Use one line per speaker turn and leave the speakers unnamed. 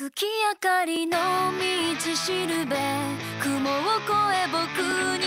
月明かりの道しるべ。雲を越え僕に